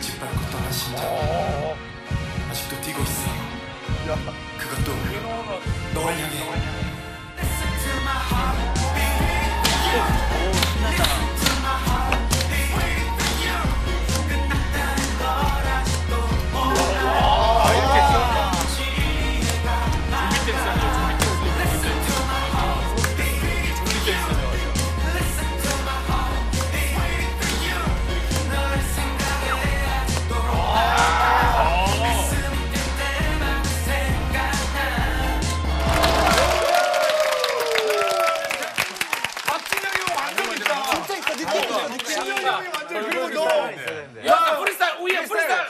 짓밟고 떠난 심장 아직도 뛰고 있어 그것도 너를 향해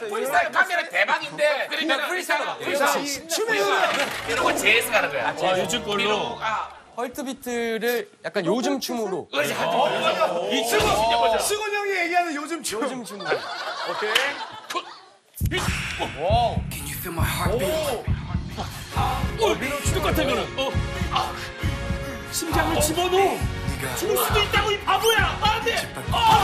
프리스타일 카메라 대박인데 그러니까 프리스타일 프리스타일 춤이 이런 거 제스 가는 거야. 아, 요즘 걸로. Heartbeat를 약간 요즘 춤으로 이 춤은. 수근 형이 얘기하는 요즘 춤. 요즘 춤으로 Can you feel my heartbeat? 어, 똑같아, 이거는. 어. 아, 심장을 집어넣어. 죽을 수도 있다고, 이 바보야. 안 돼. 짓밟고 아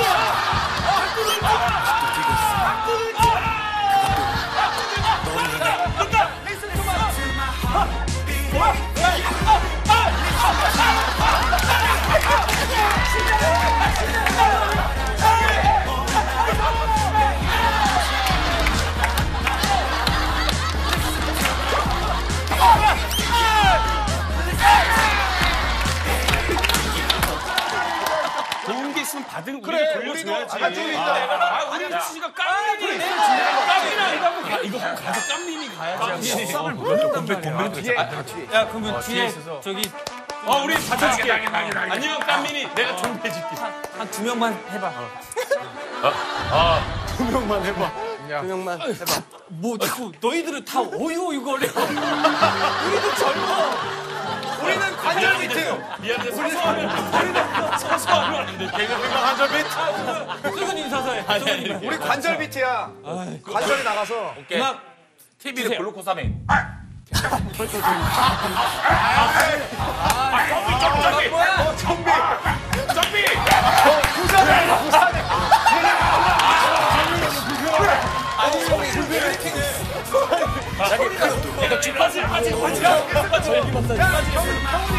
받은 그래, 우리가 우리도 돌려줘야지. 아까 저기 있다. 아, 우리 씨가 깜민이 깜민이 가. 이거 가서 깜민이 가야지. 깜민이. 건배 건배. 야 그러면 뒤에 저기 어, 우리 받쳐줄게. 안녕, 깜민이. 내가 정배해줄게. 한 두 명만 해봐 두 명만 해봐. 두 명만 해봐 뭐 자꾸 너희들은 다 어이어이 거려. 우리도 젊어. 우리는 관절 밑에요. 미안해, 서서 하면 서서 하면 안 돼. 한절 비트. 수근 인사서 해. 수근 인사. 우리 관절 비트야. 관절이 나가서. 음악 TV를 글루코사민. 내가 주파수 빠지 빠지 빠지 여기 마사지 빠지 빠지 여기 마사지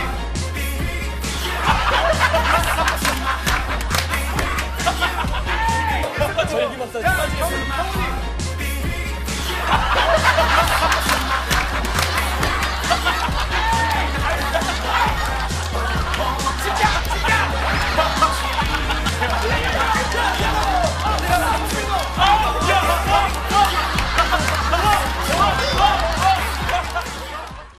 빠지